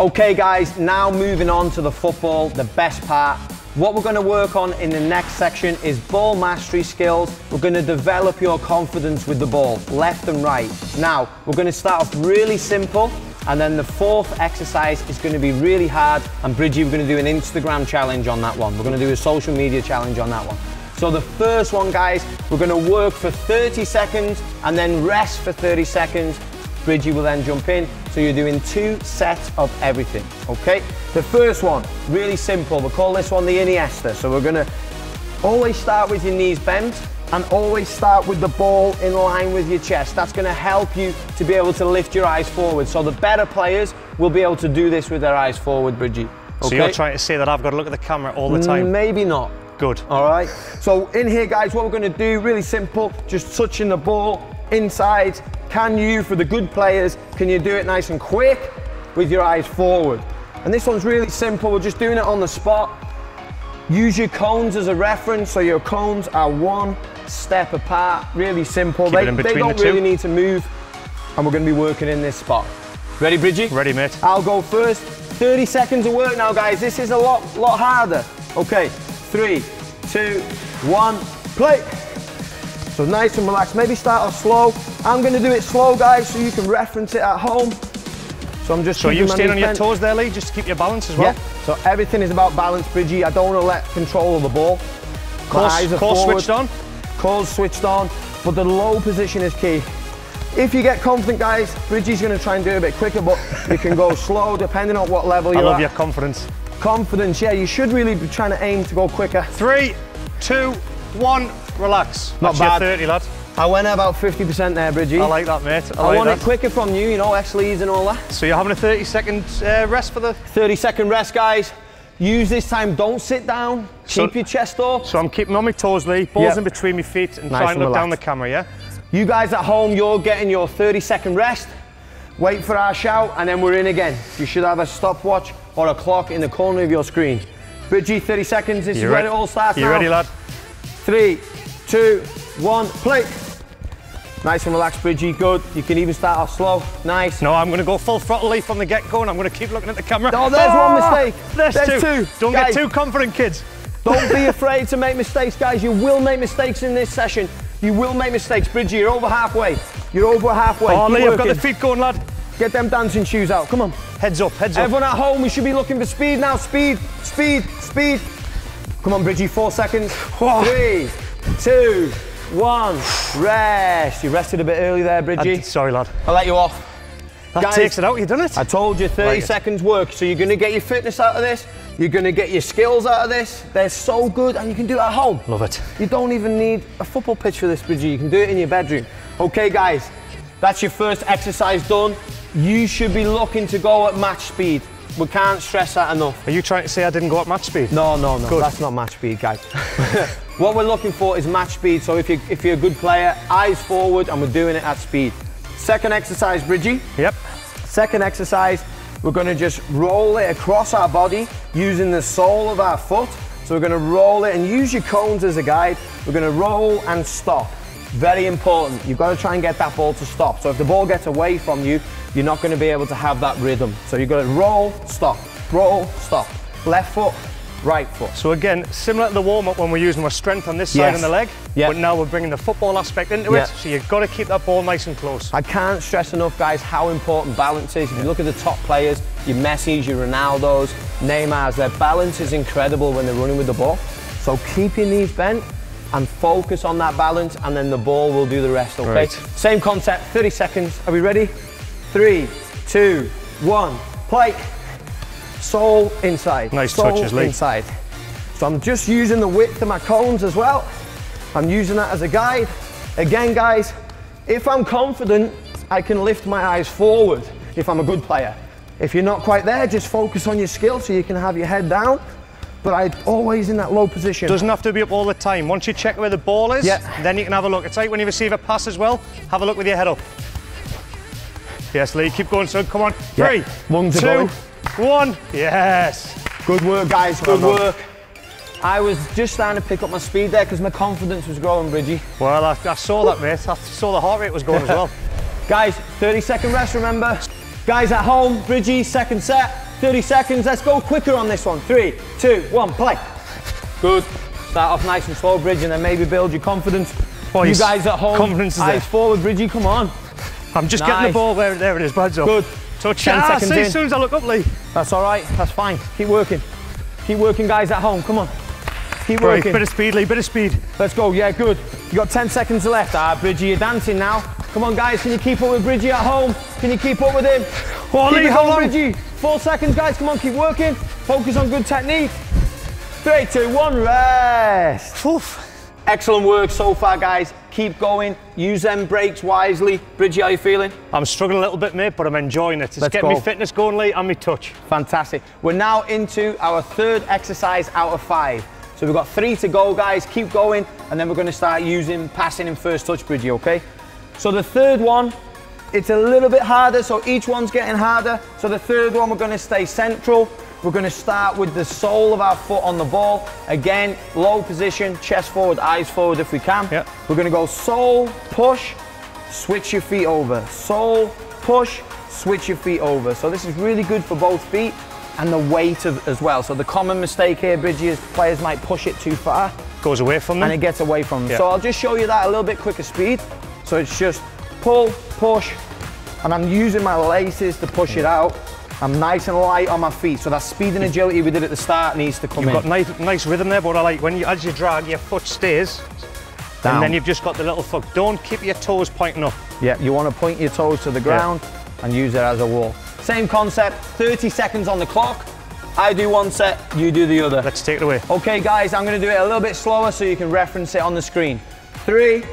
Okay guys, now moving on to the football, the best part. What we're gonna work on in the next section is ball mastery skills. We're gonna develop your confidence with the ball, left and right. Now, we're gonna start off really simple, and then the fourth exercise is gonna be really hard, and Bridgie, we're gonna do an Instagram challenge on that one. We're gonna do a social media challenge on that one. So the first one, guys, we're gonna work for 30 seconds, and then rest for 30 seconds. Bridgie will then jump in. So you're doing two sets of everything, okay? The first one, really simple. We call this one the Iniesta. So we're gonna always start with your knees bent and always start with the ball in line with your chest. That's gonna help you to be able to lift your eyes forward. So the better players will be able to do this with their eyes forward, Bridgie. Okay? So you're trying to say that I've got to look at the camera all the time? Mm, maybe not. Good. All right. So in here, guys, what we're gonna do, really simple, just touching the ball inside can you, for the good players, can you do it nice and quick with your eyes forward? And this one's really simple, we're just doing it on the spot. Use your cones as a reference, so your cones are one step apart, really simple. Keep they, they don't the really need to move, and we're gonna be working in this spot. Ready, Bridgie? Ready, mate. I'll go first. 30 seconds of work now, guys. This is a lot, lot harder. Okay, three, two, one, play. So nice and relaxed. Maybe start off slow. I'm going to do it slow, guys, so you can reference it at home. So I'm just. So you staying on your toes there, Lee, just to keep your balance as well. Yeah. So everything is about balance, Bridgie. I don't want to let control of the ball. Course, eyes are course switched on. Course switched on, but the low position is key. If you get confident, guys, Bridgie's going to try and do it a bit quicker, but you can go slow depending on what level you're at. I love at. your confidence. Confidence, yeah. You should really be trying to aim to go quicker. Three, two, one, relax. Not That's bad. 30, lad. I went about 50% there, Bridgie. I like that, mate. I, I like want that. it quicker from you, you know, S leads and all that. So you're having a 30 second uh, rest for the... 30 second rest, guys. Use this time, don't sit down. So, Keep your chest up. So I'm keeping on my toes, Lee. Balls yep. in between my feet and nice try and look relaxed. down the camera, yeah? You guys at home, you're getting your 30 second rest. Wait for our shout and then we're in again. You should have a stopwatch or a clock in the corner of your screen. Bridgie, 30 seconds. This you is ready? where it all starts You now. ready, lad? Three, two, one, play. Nice and relaxed, Bridgie, good. You can even start off slow, nice. No, I'm going to go full throttle from the get-go and I'm going to keep looking at the camera. Oh, there's oh, one ah, mistake. There's, there's two. two. Don't guys, get too confident, kids. Don't be afraid to make mistakes, guys. You will make mistakes in this session. You will make mistakes. Bridgie, you're over halfway. You're over halfway. Oh, Lee, I've got the feet going, lad. Get them dancing shoes out. Come on. Heads up, heads up. Everyone at home, we should be looking for speed now. Speed, speed, speed. Come on, Bridgie, four seconds. Three, two, one, rest. You rested a bit early there, Bridgie. I, sorry, lad. I'll let you off. That Guys, takes it out, you've done it. I told you 30 right. seconds work, so you're gonna get your fitness out of this, you're gonna get your skills out of this. They're so good and you can do it at home. Love it. You don't even need a football pitch for this, Bridgie. You can do it in your bedroom. Okay, guys, that's your first exercise done. You should be looking to go at match speed. We can't stress that enough. Are you trying to say I didn't go at match speed? No, no, no. Good. That's not match speed, guys. what we're looking for is match speed. So if you're, if you're a good player, eyes forward, and we're doing it at speed. Second exercise, Bridgie. Yep. Second exercise, we're going to just roll it across our body using the sole of our foot. So we're going to roll it and use your cones as a guide. We're going to roll and stop. Very important. You've got to try and get that ball to stop. So if the ball gets away from you, you're not going to be able to have that rhythm. So you've got to roll, stop, roll, stop. Left foot, right foot. So again, similar to the warm-up when we're using our strength on this side yes. of the leg, yep. but now we're bringing the football aspect into yep. it, so you've got to keep that ball nice and close. I can't stress enough, guys, how important balance is. If you look at the top players, your Messi's, your Ronaldo's, Neymar's, their balance is incredible when they're running with the ball. So keep your knees bent and focus on that balance, and then the ball will do the rest, okay? Right. Same concept, 30 seconds. Are we ready? Three, two, one, play. Sole inside. Nice Sole touches, Lee. inside. So I'm just using the width of my cones as well. I'm using that as a guide. Again, guys, if I'm confident, I can lift my eyes forward if I'm a good player. If you're not quite there, just focus on your skill so you can have your head down. But I always in that low position. Doesn't have to be up all the time. Once you check where the ball is, yeah. then you can have a look. It's like when you receive a pass as well, have a look with your head up. Yes, Lee, keep going, son. Come on. Three, one, two, one. Yes. Good work, guys. Good well work. I was just starting to pick up my speed there because my confidence was growing, Bridgie. Well, I, I saw that, mate. I saw the heart rate was going as well. guys, 30 second rest, remember. Guys at home, Bridgie, second set. 30 seconds. Let's go quicker on this one. Three, two, one, play. Good. Start off nice and slow, Bridgie, and then maybe build your confidence. Boys, you guys at home, confidence is eyes there. forward, Bridgie, come on. I'm just nice. getting the ball where there it is, Brad's up. Good. Touch. 10 ah, seconds see, in. as soon as I look up, Lee. That's all right, that's fine. Keep working. Keep working, guys at home, come on. Keep working. Bit of speed, Lee, bit of speed. Let's go, yeah, good. You got 10 seconds left. Ah, Bridgie, you're dancing now. Come on, guys, can you keep up with Bridgie at home? Can you keep up with him? Oh, keep Lee, hold on. Bridgie. Four seconds, guys, come on, keep working. Focus on good technique. Three, two, one, rest. Oof. Excellent work so far, guys. Keep going. Use them breaks wisely. Bridgie, how are you feeling? I'm struggling a little bit, mate, but I'm enjoying it. It's Let's getting go. me fitness going late and me touch. Fantastic. We're now into our third exercise out of five. So we've got three to go, guys. Keep going, and then we're going to start using passing and first touch, Bridgie, okay? So the third one, it's a little bit harder, so each one's getting harder. So the third one, we're going to stay central. We're gonna start with the sole of our foot on the ball. Again, low position, chest forward, eyes forward if we can. Yep. We're gonna go sole, push, switch your feet over. Sole, push, switch your feet over. So this is really good for both feet and the weight of, as well. So the common mistake here, Bridgie, is players might push it too far. Goes away from them. And it gets away from them. Yep. So I'll just show you that a little bit quicker speed. So it's just pull, push, and I'm using my laces to push it out. I'm nice and light on my feet, so that speed and agility we did at the start needs to come you've in. You've got nice, nice rhythm there, but I like when you, as you drag, your foot stays, Down. and then you've just got the little foot. Don't keep your toes pointing up. Yeah, you want to point your toes to the ground yeah. and use it as a wall. Same concept, 30 seconds on the clock. I do one set, you do the other. Let's take it away. Okay, guys, I'm going to do it a little bit slower so you can reference it on the screen. Three,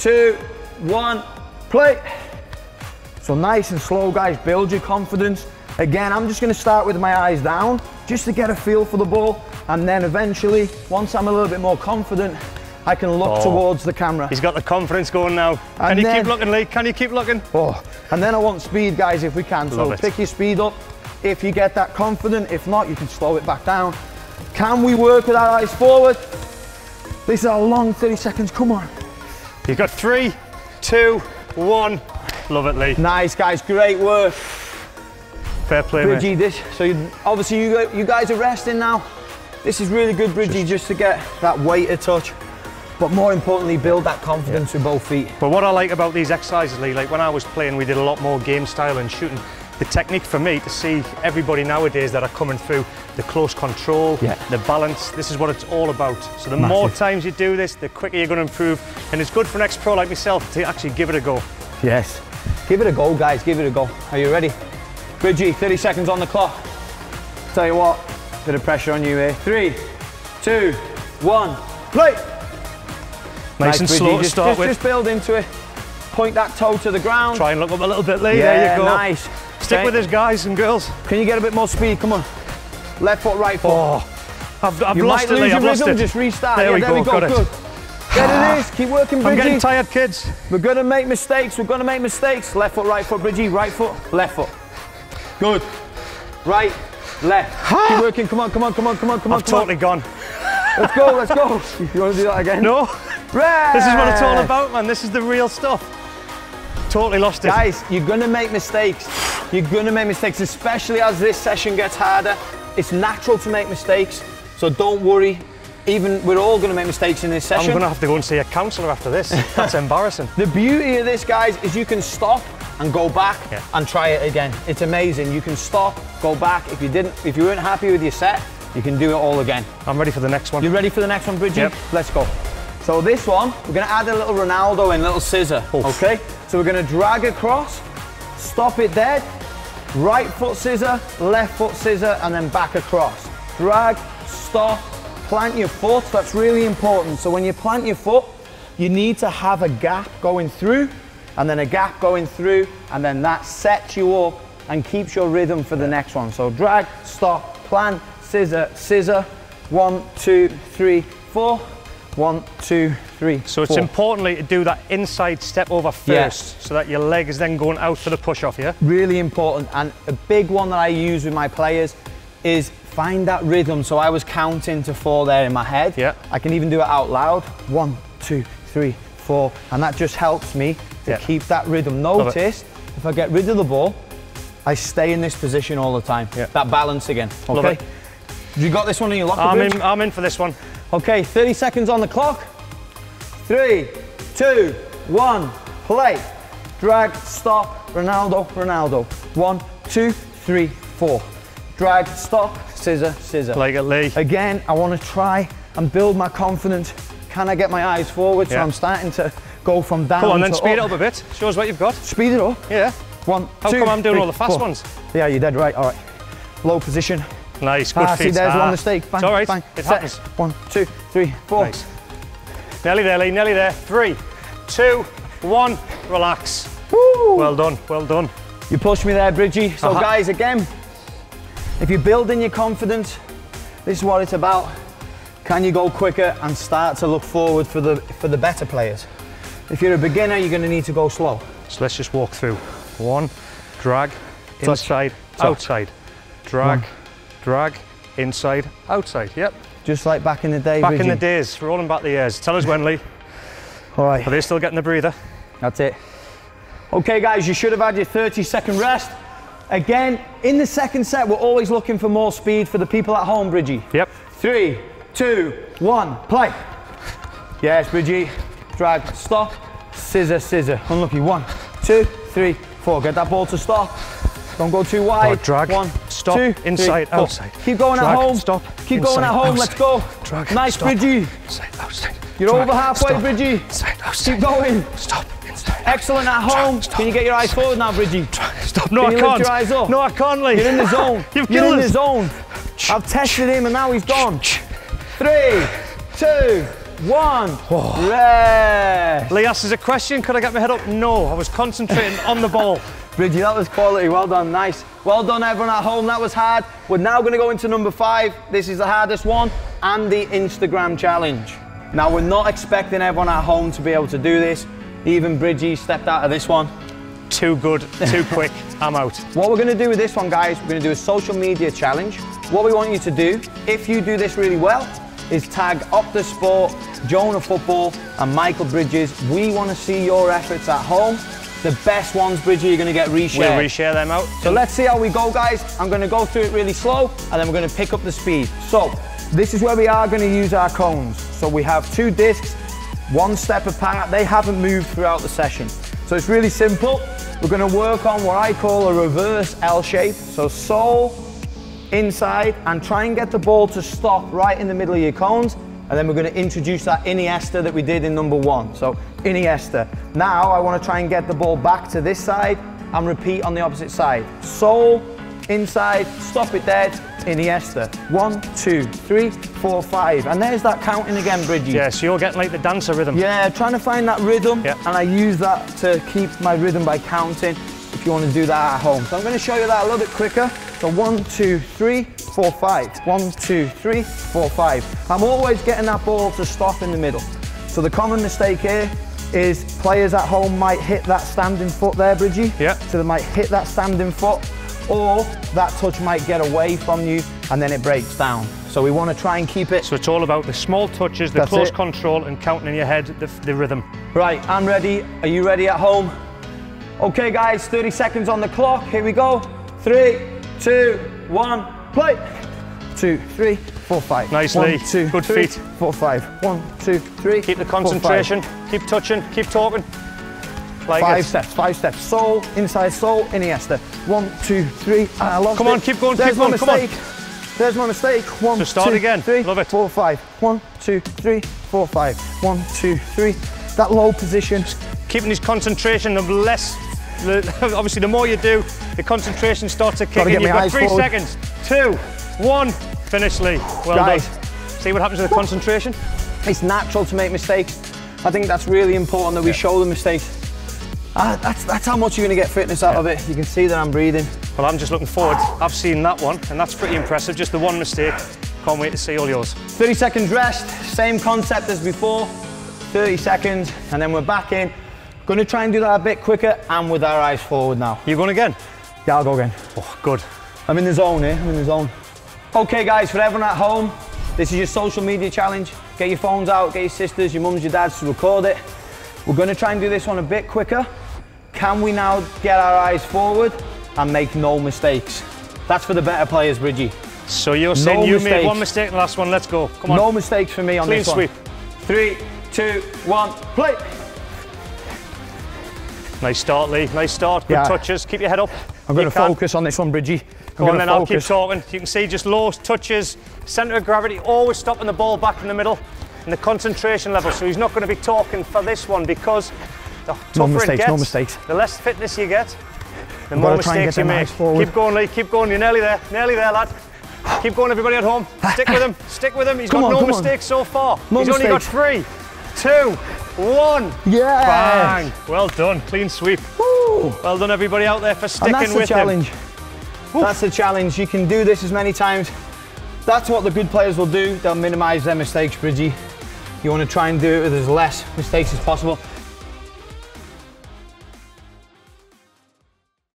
two, one, play. So nice and slow, guys. Build your confidence. Again, I'm just gonna start with my eyes down, just to get a feel for the ball, and then eventually, once I'm a little bit more confident, I can look oh, towards the camera. He's got the confidence going now. Can you keep looking, Lee? Can you keep looking? Oh, and then I want speed, guys, if we can. Love so it. pick your speed up. If you get that confident, if not, you can slow it back down. Can we work with our eyes forward? This is a long 30 seconds, come on. You've got three, two, one. Love it, Lee. Nice, guys, great work. Fair play, Bridgie, mate. this, so you, obviously you, you guys are resting now. This is really good, Bridgie, just, just to get that weighted touch but more importantly, build that confidence yeah. with both feet. But what I like about these exercises, Lee, like when I was playing, we did a lot more game style and shooting. The technique for me to see everybody nowadays that are coming through, the close control, yeah. the balance, this is what it's all about. So the Massive. more times you do this, the quicker you're going to improve. And it's good for an ex-pro like myself to actually give it a go. Yes. Give it a go, guys. Give it a go. Are you ready? Bridgie, 30 seconds on the clock. Tell you what, bit of pressure on you here. Three, two, one, play. Nice, nice and Bridgie. slow to start just, with. Just build into it. Point that toe to the ground. Try and look up a little bit, Lee. Yeah, there you go. nice. Stick okay. with this, guys and girls. Can you get a bit more speed? Come on. Left foot, right foot. Oh, I've, I've you lost might it, lose Lee. Your I've rhythm, Just restart. There yeah, we there go. we go. Got Good. It. There it is. Keep working, Bridgie. I'm getting tired, kids. We're going to make mistakes. We're going to make mistakes. Left foot, right foot, Bridgie. Right foot, left foot. Good. Right, left. Keep working. Come on, come on, come on, come on, come on. I've totally on. gone. Let's go, let's go. You want to do that again? No. This is what it's all about, man. This is the real stuff. Totally lost it. Guys, you're going to make mistakes. You're going to make mistakes, especially as this session gets harder. It's natural to make mistakes, so don't worry. Even we're all going to make mistakes in this session. I'm going to have to go and see a counsellor after this. That's embarrassing. The beauty of this, guys, is you can stop and go back yeah. and try it again. It's amazing. You can stop, go back. If you didn't, if you weren't happy with your set, you can do it all again. I'm ready for the next one. You ready for the next one, Bridgie? Yep. Let's go. So this one, we're going to add a little Ronaldo in, a little scissor. Oof. Okay. So we're going to drag across, stop it there, right foot scissor, left foot scissor, and then back across. Drag, stop, plant your foot. That's really important. So when you plant your foot, you need to have a gap going through and then a gap going through, and then that sets you up and keeps your rhythm for the next one. So drag, stop, plan, scissor, scissor, one, two, three, four, one, two, three. So it's four. importantly to do that inside step over first, yes. so that your leg is then going out for the push off, yeah? Really important, and a big one that I use with my players is find that rhythm. So I was counting to four there in my head. Yeah. I can even do it out loud. One, two, three, four, and that just helps me to yeah. keep that rhythm. Notice if I get rid of the ball, I stay in this position all the time. Yeah. That balance again, okay? You got this one in your locker, I'm Bridge? in, I'm in for this one. Okay, 30 seconds on the clock. Three, two, one, play. Drag, stop, Ronaldo, Ronaldo. One, two, three, four. Drag, stop, scissor, scissor. Like it, Lee. Again, I want to try and build my confidence. Can I get my eyes forward? So I'm starting to go from down Come on, then speed it up. up a bit. Show us what you've got. Speed it up. Yeah. One, How two, come I'm doing three, all the fast four. ones? Yeah, you're dead right. All right. Low position. Nice, good ah, feet. see, there's ah. one mistake. Bang, it's all right. bang. It Set. happens. One, two, three, four. Nice. Nearly there, Lee. Nearly there. Three, two, one. Relax. Woo! Well done. Well done. You pushed me there, Bridgie. So, Uh-huh. guys, again, if you're building your confidence, this is what it's about. Can you go quicker and start to look forward for the for the better players? If you're a beginner, you're going to need to go slow. So let's just walk through. One, drag, Touch. inside, Touch. outside. Drag, One. drag, inside, outside. Yep. Just like back in the day, Back in the days, rolling back the years. Tell us when, Lee. All right, Are they still getting the breather? that's it. Okay, guys, you should have had your 30 second rest. Again, in the second set, we're always looking for more speed for the people at home, Bridgie. Yep. Three, two, one, play. Yes, Bridgie. Drag, stop, scissor, scissor. Unlucky. One, two, three, four. Get that ball to stop. Don't go too wide. Oh, drag, One, stop, two, three, inside, four. outside. Keep going Drag, at home. stop, Keep inside, going at home. Let's go. Drag, nice, stop. Bridgie. Inside, outside. You're Drag, over halfway, stop. Bridgie. Inside, outside. Keep going. Stop. Inside. Excellent at home. stop. Can you get your eyes forward now, Bridgie? Stop. No, Can I can't. lift your eyes up? No, I can't, Lee. You're in the zone. You've You're killed in the zone. I've tested him and now he's gone. Three, two, one. Rest. Lee asks us a question. Could I get my head up? No, I was concentrating on the ball. Bridgie, that was quality. Well done. Nice. Well done, everyone at home. That was hard. We're now going to go into number five. This is the hardest one and the Instagram challenge. Now, we're not expecting everyone at home to be able to do this. Even Bridgie stepped out of this one. Too good, too quick. I'm out. What we're going to do with this one, guys, we're going to do a social media challenge. What we want you to do, if you do this really well, is tag Optus Sport, Joner Football, and Michael Bridges. We want to see your efforts at home. The best ones, Bridgie, you're going to get reshared. We'll reshare them out. So let's see how we go, guys. I'm going to go through it really slow, and then we're going to pick up the speed. So this is where we are going to use our cones. So we have two discs, one step apart. They haven't moved throughout the session. So it's really simple. We're going to work on what I call a reverse L shape. So sole, inside, and try and get the ball to stop right in the middle of your cones. And then we're going to introduce that Iniesta that we did in number one. So Iniesta. Now I want to try and get the ball back to this side and repeat on the opposite side. Sole, inside, stop it dead, Iniesta. One, two, three, four, five. And there's that counting again, Bridgie. Yeah, so you're getting like the dancer rhythm. Yeah, trying to find that rhythm, Yeah. and I use that to keep my rhythm by counting. If you want to do that at home, so I'm going to show you that a little bit quicker. So one, two, three, four, five. One, two, three, four, five. I'm always getting that ball to stop in the middle. So the common mistake here is players at home might hit that standing foot there, Bridgie. Yeah. So they might hit that standing foot, or that touch might get away from you, and then it breaks down. So we want to try and keep it So it's all about the small touches, the That's close it. control, and counting in your head the, the rhythm. Right, I'm ready. Are you ready at home? Okay, guys, 30 seconds on the clock. Here we go. Three, two, one, play. Two, three, four, five. Nice, One, two, Good three, feet. four, five. One, two, three. Keep the four, concentration, keep touching, keep talking. Like Five it. steps, five steps. Sole, inside sole, Iniesta. One, two, three. and I lost Come on, it. keep going, There's keep my going, come on. mistake. There's my mistake. One, So start two, again. three, Love it. four, five. One, two, three, four, five. One, two, three. That low position. Keeping his concentration, of less, obviously the more you do, the concentration starts to kick in. You've got three forward. seconds. Two, one, finish Lee. Well Guys. done. See what happens with the concentration? It's natural to make mistakes. I think that's really important that we Yeah. show the mistakes. Ah, that's, that's how much you're going to get fitness out of it. You can see that I'm breathing. Well, I'm just looking forward. I've seen that one, and that's pretty impressive. Just the one mistake. Can't wait to see all yours. 30 seconds rest, same concept as before. 30 seconds, and then we're back in. Going to try and do that a bit quicker and with our eyes forward now. You going again? Yeah, I'll go again. Oh, good. I'm in the zone here, I'm in the zone. Okay guys, for everyone at home, this is your social media challenge. Get your phones out, get your sisters, your mums, your dads to record it. We're gonna try and do this one a bit quicker. Can we now get our eyes forward and make no mistakes. That's for the better players, Bridgie. So you're saying no you mistakes. made one mistake in the last one. Let's go. Come on. No mistakes for me on Clean this sweep. one. Three, two, one, play. Nice start, Lee. Nice start. Good yeah. touches. Keep your head up. I'm going to focus on this one, Bridgie. I'm Go on then, focus. I'll keep talking. You can see just low touches, centre of gravity, always stopping the ball back in the middle, and the concentration level. So he's not going to be talking for this one because the tougher no mistakes, it gets, no mistakes. the less fitness you get, the more mistakes you make. Keep going, Lee. Keep going. You're nearly there. Nearly there, lad. Keep going, everybody at home. Stick with him. Stick with him. He's come got on, no mistakes on. so far. No He's mistakes. only got three, two, one. Yeah. Bang. Well done. Clean sweep. Woo. Well done, everybody out there, for sticking and that's with the challenge. him. That's the challenge. You can do this as many times. That's what the good players will do. They'll minimise their mistakes, Bridgie. You want to try and do it with as less mistakes as possible.